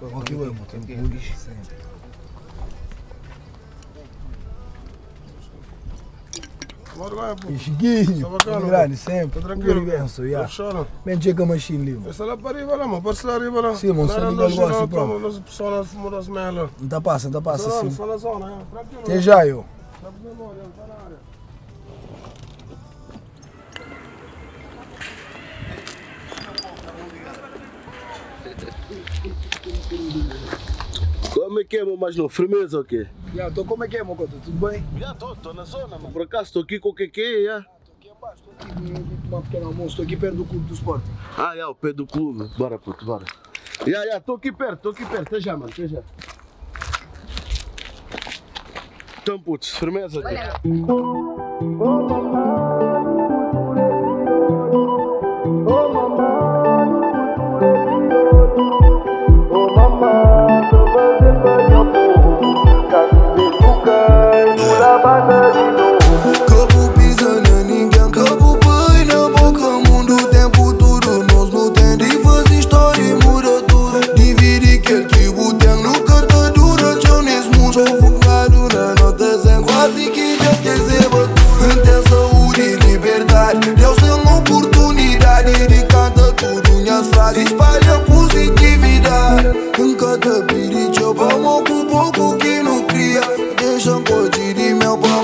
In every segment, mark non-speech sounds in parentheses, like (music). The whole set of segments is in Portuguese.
Aqui, ué, mano, tem bugs. Bora lá, pô. E Chiquinho, Tá grande, sempre. Tá tranquilo, Não já. Bem, chega a machine, livro. Essa lá para lá, mano. Pode lá. Sim, mano, só Não, liga não, o negócio, não, pronto. Nós melas. Não tá passa, não tá passa, Só sim. só na zona, é. Tranquilo. Até já, eu. Tá fazendo memória, tá na área. Como é que é, meu mais novo? Firmeza ou quê? Já, tô como é que é, Mocota? Tudo bem? Já tô, tô na zona, mano. Por acaso tô aqui com o que que é, já? Tô aqui abaixo, tô aqui com um pequeno almoço, tô aqui perto do clube do esporte. Ah, já, o pé do clube. Bora, puto, bora. Já, já, tô aqui perto, tô aqui perto. Até já, mano, até já. Então, putz, firmeza aqui. Capo espalha positividade. Em cada pedido, vamos com pouco que não cria. Deixa um pouquinho de mel pra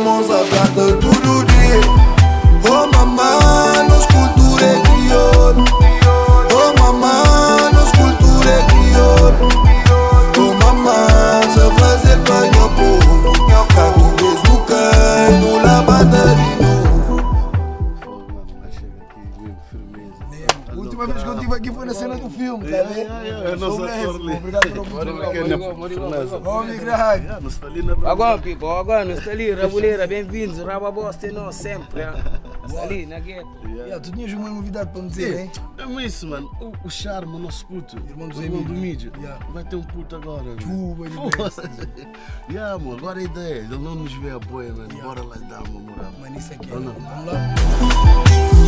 última vez que eu estive aqui foi na cena do filme, tá vendo? É nosso Sobre ator ali. Obrigado pela oportunidade. Firmeza. Homem grande. Já, não está ali na Agora, people, agora, nós está ali, Rabuleira, bem-vindos, Rababosta é nós sempre, está ali, na gueto. Já, tu tinhas uma novidade para me dizer, hein? É mesmo isso, mano. O, o Charme, o nosso puto. Irmão do o Zé. Yeah. Vai ter um puto agora, ele Foda-se. (laughs) Yeah, amor, agora a ideia. Ele não nos vê a boia, mano. Bora lá dar uma moral. Mano, isso aqui é. Vamos lá.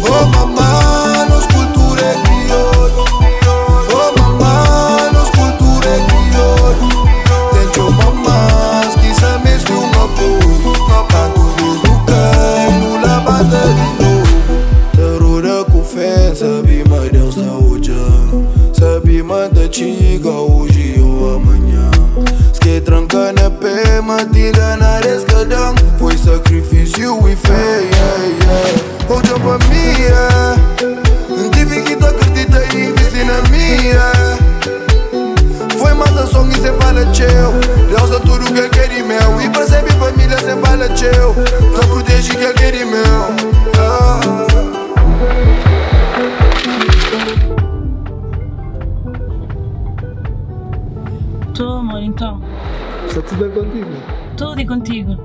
Oh mamãe, Chica hoje ou amanhã. Se tranca na pé, matira na escadão Foi sacrifício e fé, yeah, yeah. Hoje é pra mim. Tive que te acreditar e investir na minha. Foi mais ação e cê fala tchau. Deus dá tudo que amor, então. Está tudo bem contigo? Tudo e contigo.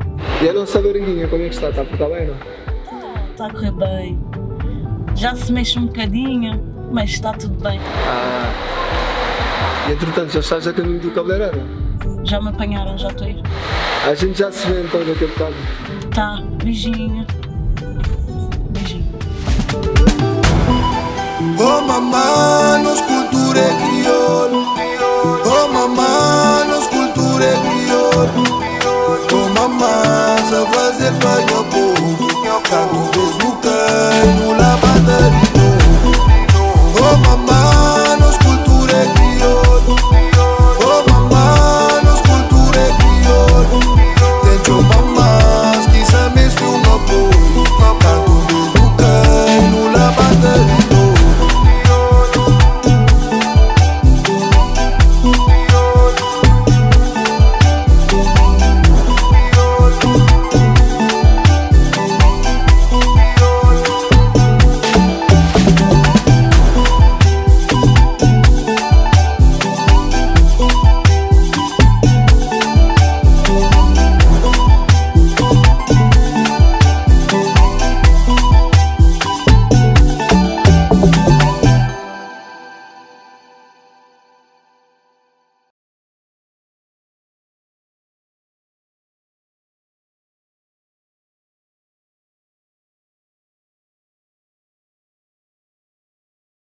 E a nossa barriguinha, como é que está? Está, está bem, não? Está a correr bem. Já se mexe um bocadinho, mas está tudo bem. Ah. E entretanto, já estás a caminho do cabeleireiro? Já me apanharam, já estou a ir. A gente já se vê então daqui a bocado. Tá, beijinho. Beijinho. Oh mamãe, nos cultura é for your